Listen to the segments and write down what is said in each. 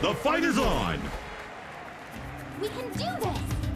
The fight is on! We can do this!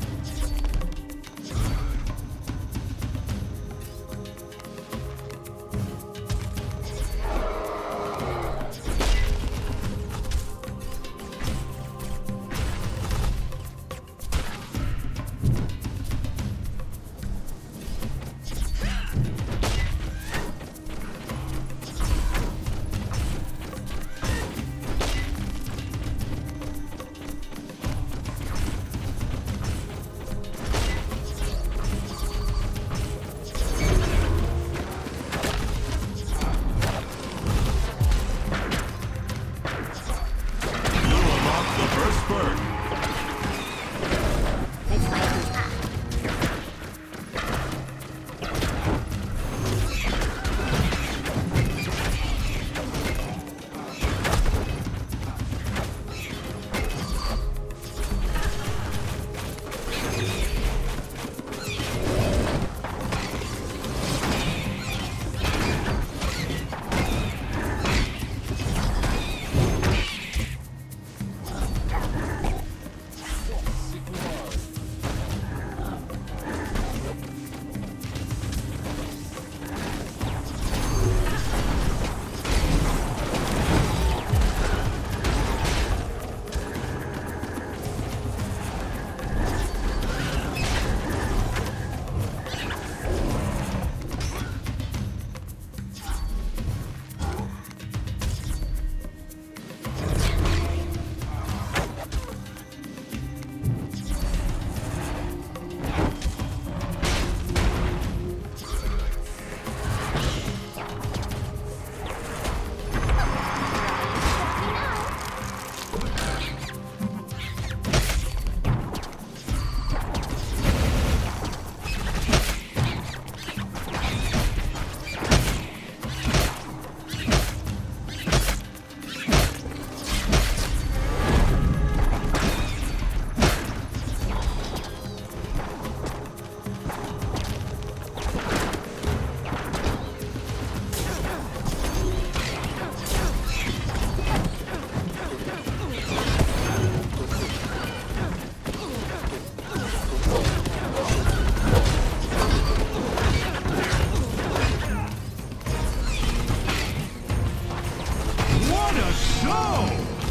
What a show!